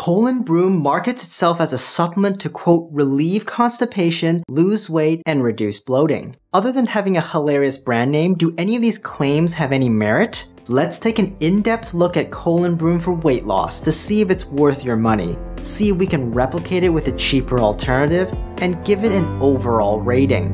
Colon Broom markets itself as a supplement to quote, relieve constipation, lose weight, and reduce bloating. Other than having a hilarious brand name, do any of these claims have any merit? Let's take an in-depth look at Colon Broom for weight loss to see if it's worth your money, see if we can replicate it with a cheaper alternative, and give it an overall rating.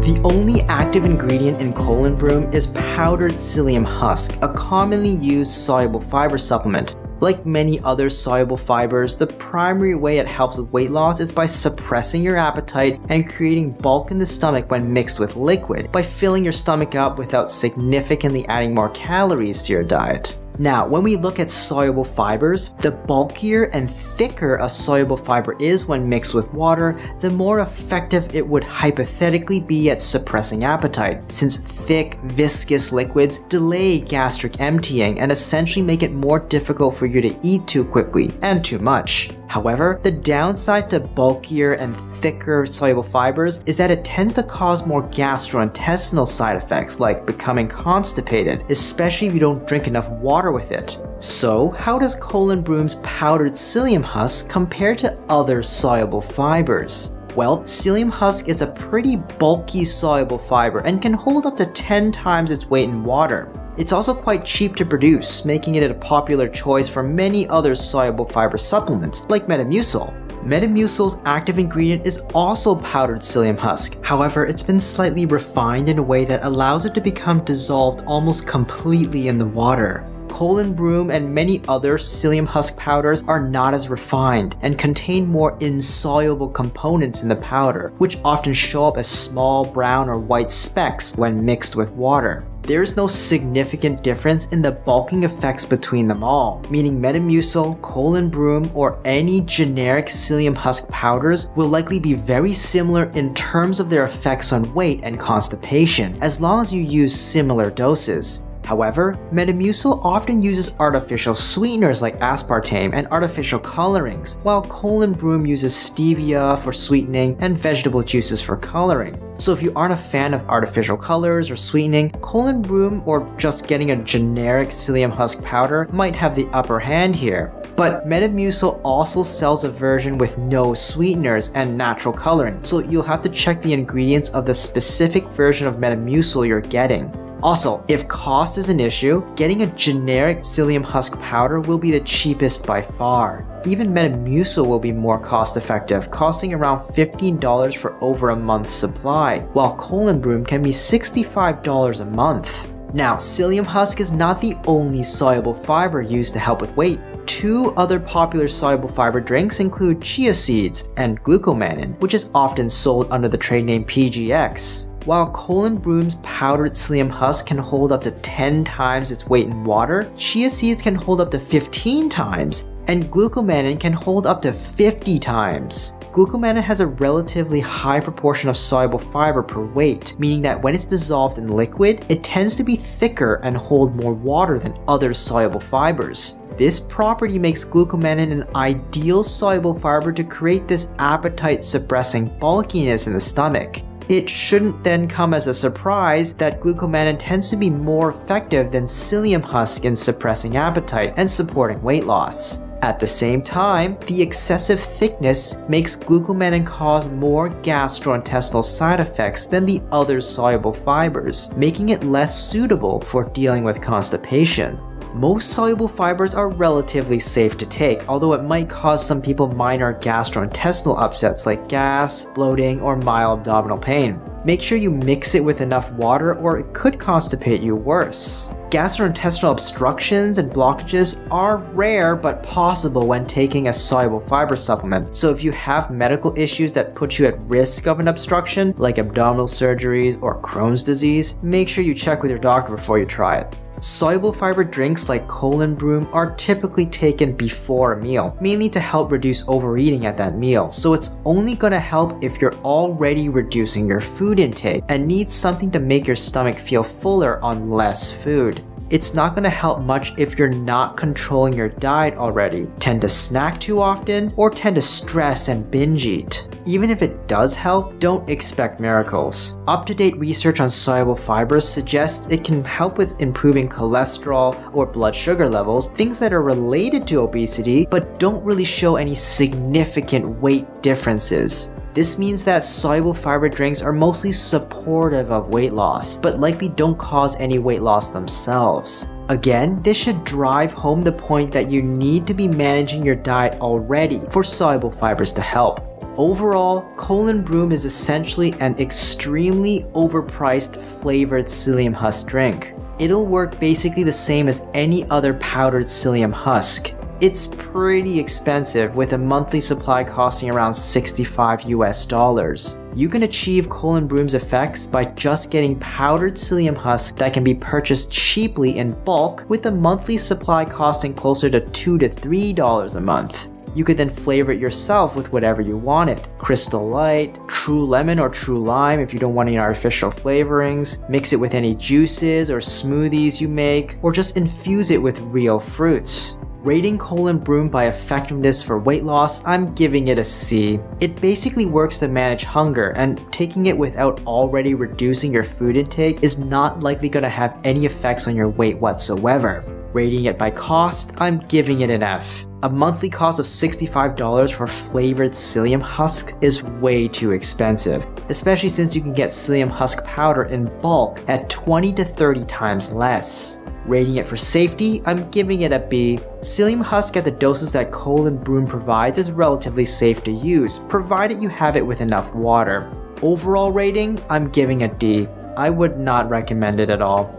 The only active ingredient in colon broom is powdered psyllium husk, a commonly used soluble fiber supplement, like many other soluble fibers, the primary way it helps with weight loss is by suppressing your appetite and creating bulk in the stomach when mixed with liquid, by filling your stomach up without significantly adding more calories to your diet. Now, when we look at soluble fibers, the bulkier and thicker a soluble fiber is when mixed with water, the more effective it would hypothetically be at suppressing appetite, since thick, viscous liquids delay gastric emptying and essentially make it more difficult for you to eat too quickly and too much. However, the downside to bulkier and thicker soluble fibers is that it tends to cause more gastrointestinal side effects like becoming constipated, especially if you don't drink enough water with it. So, how does Colon Broom's powdered psyllium husk compare to other soluble fibers? Well, psyllium husk is a pretty bulky soluble fiber and can hold up to 10 times its weight in water. It's also quite cheap to produce, making it a popular choice for many other soluble fiber supplements, like Metamucil. Metamucil's active ingredient is also powdered psyllium husk, however it's been slightly refined in a way that allows it to become dissolved almost completely in the water. Colon Broom and many other psyllium husk powders are not as refined and contain more insoluble components in the powder, which often show up as small brown or white specks when mixed with water there's no significant difference in the bulking effects between them all, meaning Metamucil, Colon Broom, or any generic psyllium husk powders will likely be very similar in terms of their effects on weight and constipation, as long as you use similar doses. However, Metamucil often uses artificial sweeteners like aspartame and artificial colorings, while Colon Broom uses stevia for sweetening and vegetable juices for coloring. So if you aren't a fan of artificial colors or sweetening, Colon Broom or just getting a generic psyllium husk powder might have the upper hand here. But Metamucil also sells a version with no sweeteners and natural coloring, so you'll have to check the ingredients of the specific version of Metamucil you're getting. Also, if cost is an issue, getting a generic psyllium husk powder will be the cheapest by far. Even Metamucil will be more cost effective, costing around $15 for over a month's supply, while Colon Broom can be $65 a month. Now, psyllium husk is not the only soluble fiber used to help with weight. Two other popular soluble fiber drinks include chia seeds and glucomannan, which is often sold under the trade name PGX. While Colon Broom's powdered psyllium husk can hold up to 10 times its weight in water, chia seeds can hold up to 15 times, and glucomannan can hold up to 50 times. Glucomannan has a relatively high proportion of soluble fiber per weight, meaning that when it's dissolved in liquid, it tends to be thicker and hold more water than other soluble fibers. This property makes glucomannan an ideal soluble fiber to create this appetite suppressing bulkiness in the stomach. It shouldn't then come as a surprise that glucomannan tends to be more effective than psyllium husk in suppressing appetite and supporting weight loss. At the same time, the excessive thickness makes glucomannan cause more gastrointestinal side effects than the other soluble fibers, making it less suitable for dealing with constipation. Most soluble fibers are relatively safe to take, although it might cause some people minor gastrointestinal upsets like gas, bloating, or mild abdominal pain. Make sure you mix it with enough water or it could constipate you worse. Gastrointestinal obstructions and blockages are rare but possible when taking a soluble fiber supplement. So if you have medical issues that put you at risk of an obstruction, like abdominal surgeries or Crohn's disease, make sure you check with your doctor before you try it. Soluble fiber drinks like colon broom are typically taken before a meal, mainly to help reduce overeating at that meal. So it's only gonna help if you're already reducing your food intake and need something to make your stomach feel fuller on less food. It's not going to help much if you're not controlling your diet already, tend to snack too often, or tend to stress and binge eat. Even if it does help, don't expect miracles. Up-to-date research on soluble fibers suggests it can help with improving cholesterol or blood sugar levels, things that are related to obesity, but don't really show any significant weight differences. This means that soluble fiber drinks are mostly supportive of weight loss, but likely don't cause any weight loss themselves. Again, this should drive home the point that you need to be managing your diet already for soluble fibers to help. Overall, Colon Broom is essentially an extremely overpriced flavored psyllium husk drink. It'll work basically the same as any other powdered psyllium husk. It's pretty expensive with a monthly supply costing around 65 US dollars. You can achieve Colon Broom's effects by just getting powdered psyllium husk that can be purchased cheaply in bulk with a monthly supply costing closer to 2 to 3 dollars a month. You could then flavor it yourself with whatever you wanted. Crystal Light, True Lemon or True Lime if you don't want any artificial flavorings, mix it with any juices or smoothies you make, or just infuse it with real fruits. Rating Colon Broom by effectiveness for weight loss, I'm giving it a C. It basically works to manage hunger, and taking it without already reducing your food intake is not likely going to have any effects on your weight whatsoever. Rating it by cost, I'm giving it an F. A monthly cost of $65 for flavored psyllium husk is way too expensive, especially since you can get psyllium husk powder in bulk at 20 to 30 times less. Rating it for safety, I'm giving it a B. Psyllium husk at the doses that Colon Broom provides is relatively safe to use, provided you have it with enough water. Overall rating, I'm giving a D. I would not recommend it at all.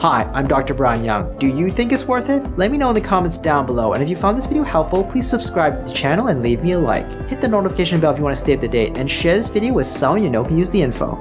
Hi, I'm Dr. Brian Yeung. Do you think it's worth it? Let me know in the comments down below, and if you found this video helpful, please subscribe to the channel and leave me a like. Hit the notification bell if you want to stay up to date, and share this video with someone you know can use the info.